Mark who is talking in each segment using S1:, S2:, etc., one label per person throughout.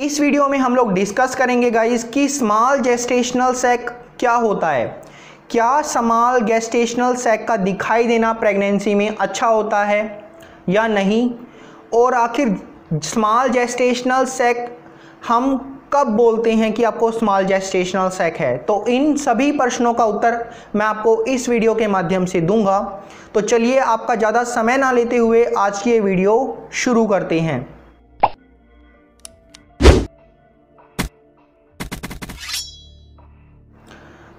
S1: इस वीडियो में हम लोग डिस्कस करेंगे गाइस कि स्मॉल जेस्टेशनल सेक क्या होता है? क्या स्मॉल गेस्टेशनल सेक का दिखाई देना प्रेगनेंसी में अच्छा होता है या नहीं? और आखिर स्मॉल जेस्टेशनल सेक हम कब बोलते हैं कि आपको स्मॉल जेस्टेशनल सेक है? तो इन सभी प्रश्नों का उत्तर मैं आपको इस वीडियो के माध्यम से दूँगा। तो चलिए आपका ज़्यादा समय ना लेते हुए आज की ये वीडियो शुरू करते हैं।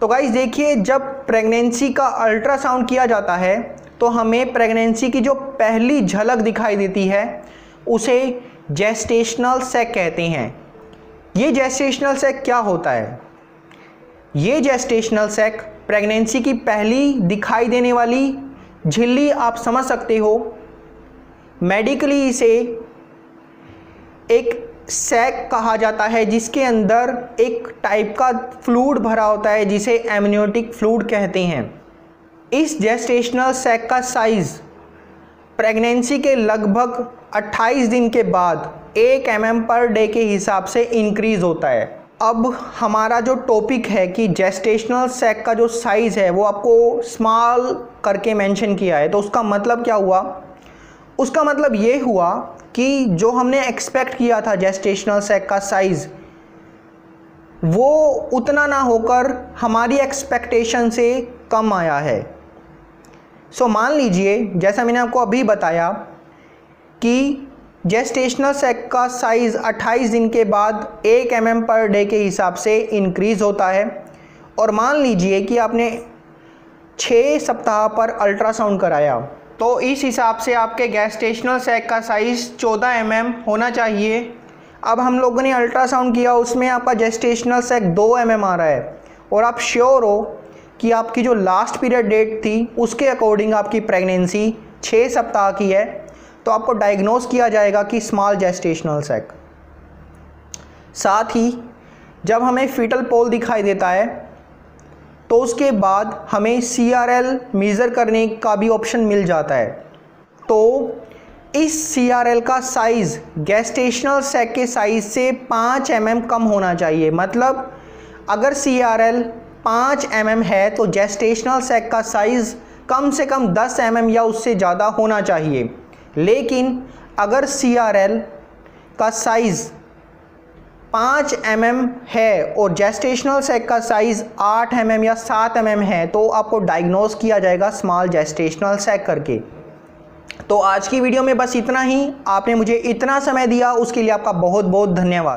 S1: तो गाइज़ देखिए, जब प्रेगनेंसी का अल्ट्रासाउंड किया जाता है तो हमें प्रेगनेंसी की जो पहली झलक दिखाई देती है, उसे जेस्टेशनल सेक कहते हैं। ये जेस्टेशनल सेक क्या होता है? ये जेस्टेशनल सेक प्रेगनेंसी की पहली दिखाई देने वाली झिल्ली आप समझ सकते हो। मेडिकली इसे एक सैक कहा जाता है, जिसके अंदर एक टाइप का फ्लूड भरा होता है, जिसे एमनियोटिक फ्लूड कहते हैं। इस जेस्टेशनल सैक का साइज़ प्रेगनेंसी के लगभग 28 दिन के बाद एक एम mm पर डे के हिसाब से इंक्रीज़ होता है। अब हमारा जो टॉपिक है कि जेस्टेशनल सैक का जो साइज़ है, वो आपको स्मॉल करके मेंशन किया है तो उसका मतलब क्या हुआ? उसका मतलब ये हुआ कि जो हमने एक्सपेक्ट किया था जेस्टेशनल सैक का साइज़ वो उतना ना होकर हमारी एक्सपेक्टेशन से कम आया है। सो so, मान लीजिए जैसा मैंने आपको अभी बताया कि जेस्टेशनल सैक का साइज़ 28 दिन के बाद एक एम mm पर डे के हिसाब से इंक्रीज़ होता है। और मान लीजिए कि आपने छः सप्ताह पर अल्ट्रासाउंड कराया। तो इस हिसाब से आपके गैस्टेशनल सैक का साइज़ 14 एम mm होना चाहिए। अब हम लोगों ने अल्ट्रासाउंड किया, उसमें आपका जेस्टेशनल सैक 2 एम mm आ रहा है। और आप श्योर हो कि आपकी जो लास्ट पीरियड डेट थी, उसके अकॉर्डिंग आपकी प्रेगनेंसी छः सप्ताह की है तो आपको डायग्नोस किया जाएगा कि स्मॉल जेस्टेशनल सैक। साथ ही, जब हमें फीटल पोल दिखाई देता है तो उसके बाद हमें सी आर एल मेज़र करने का भी ऑप्शन मिल जाता है। तो इस सी आर एल का साइज़ गैस्टेशनल सेक के साइज़ से पाँच एम mm कम होना चाहिए। मतलब अगर सी आर एल पाँच एम mm है तो जेस्टेशनल सेक का साइज़ कम से कम दस एम mm या उससे ज़्यादा होना चाहिए। लेकिन अगर सी आर एल का साइज़ पाँच एम mm है और जेस्टेशनल सेक का साइज़ आठ एम mm या सात एम mm है तो आपको डायग्नोज किया जाएगा स्मॉल जेस्टेशनल सेक करके। तो आज की वीडियो में बस इतना ही। आपने मुझे इतना समय दिया, उसके लिए आपका बहुत बहुत धन्यवाद।